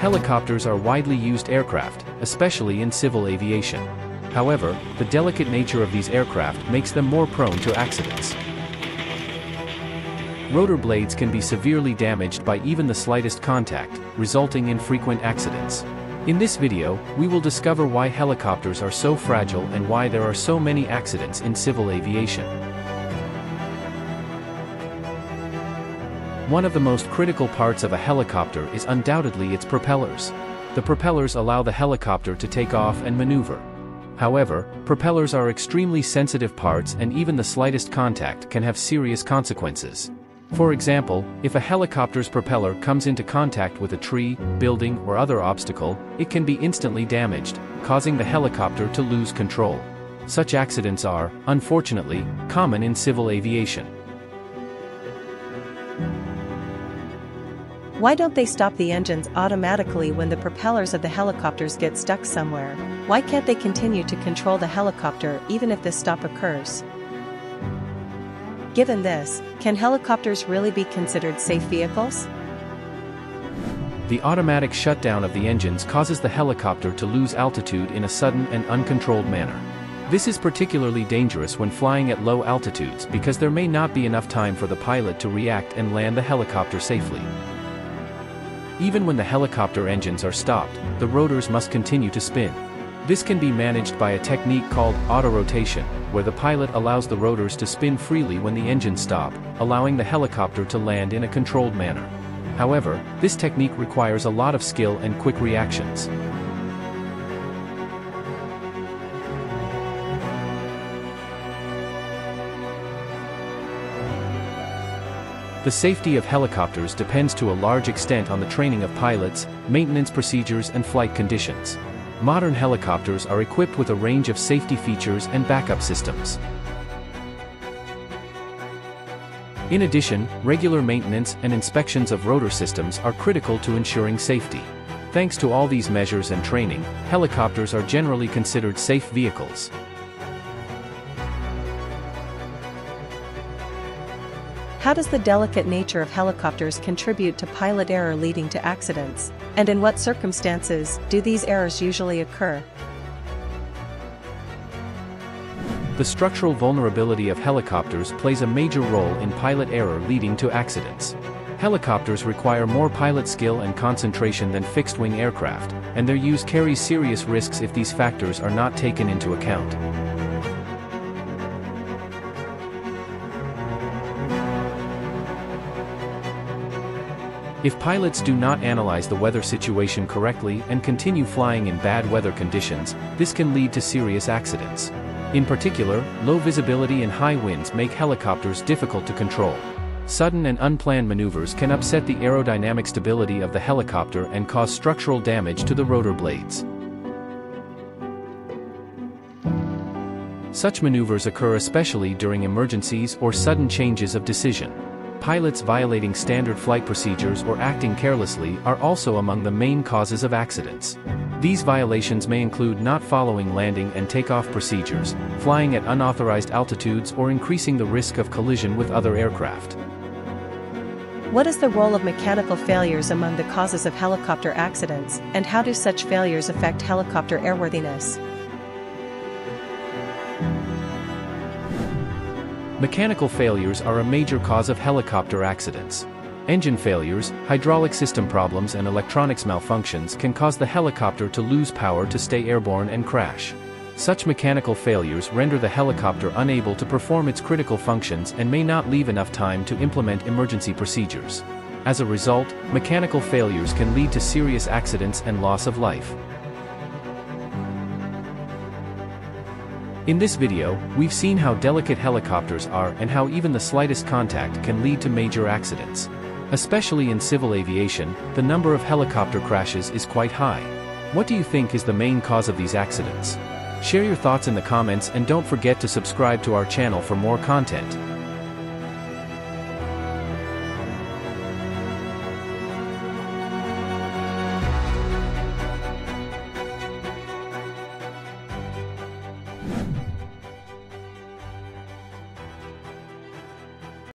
Helicopters are widely used aircraft, especially in civil aviation. However, the delicate nature of these aircraft makes them more prone to accidents. Rotor blades can be severely damaged by even the slightest contact, resulting in frequent accidents. In this video, we will discover why helicopters are so fragile and why there are so many accidents in civil aviation. One of the most critical parts of a helicopter is undoubtedly its propellers. The propellers allow the helicopter to take off and maneuver. However, propellers are extremely sensitive parts and even the slightest contact can have serious consequences. For example, if a helicopter's propeller comes into contact with a tree, building or other obstacle, it can be instantly damaged, causing the helicopter to lose control. Such accidents are, unfortunately, common in civil aviation. Why don't they stop the engines automatically when the propellers of the helicopters get stuck somewhere? Why can't they continue to control the helicopter even if this stop occurs? Given this, can helicopters really be considered safe vehicles? The automatic shutdown of the engines causes the helicopter to lose altitude in a sudden and uncontrolled manner. This is particularly dangerous when flying at low altitudes because there may not be enough time for the pilot to react and land the helicopter safely. Even when the helicopter engines are stopped, the rotors must continue to spin. This can be managed by a technique called autorotation, where the pilot allows the rotors to spin freely when the engines stop, allowing the helicopter to land in a controlled manner. However, this technique requires a lot of skill and quick reactions. The safety of helicopters depends to a large extent on the training of pilots, maintenance procedures and flight conditions. Modern helicopters are equipped with a range of safety features and backup systems. In addition, regular maintenance and inspections of rotor systems are critical to ensuring safety. Thanks to all these measures and training, helicopters are generally considered safe vehicles. How does the delicate nature of helicopters contribute to pilot error leading to accidents? And in what circumstances do these errors usually occur? The structural vulnerability of helicopters plays a major role in pilot error leading to accidents. Helicopters require more pilot skill and concentration than fixed-wing aircraft, and their use carries serious risks if these factors are not taken into account. If pilots do not analyze the weather situation correctly and continue flying in bad weather conditions, this can lead to serious accidents. In particular, low visibility and high winds make helicopters difficult to control. Sudden and unplanned maneuvers can upset the aerodynamic stability of the helicopter and cause structural damage to the rotor blades. Such maneuvers occur especially during emergencies or sudden changes of decision. Pilots violating standard flight procedures or acting carelessly are also among the main causes of accidents. These violations may include not following landing and takeoff procedures, flying at unauthorized altitudes or increasing the risk of collision with other aircraft. What is the role of mechanical failures among the causes of helicopter accidents, and how do such failures affect helicopter airworthiness? Mechanical failures are a major cause of helicopter accidents. Engine failures, hydraulic system problems and electronics malfunctions can cause the helicopter to lose power to stay airborne and crash. Such mechanical failures render the helicopter unable to perform its critical functions and may not leave enough time to implement emergency procedures. As a result, mechanical failures can lead to serious accidents and loss of life. In this video, we've seen how delicate helicopters are and how even the slightest contact can lead to major accidents. Especially in civil aviation, the number of helicopter crashes is quite high. What do you think is the main cause of these accidents? Share your thoughts in the comments and don't forget to subscribe to our channel for more content.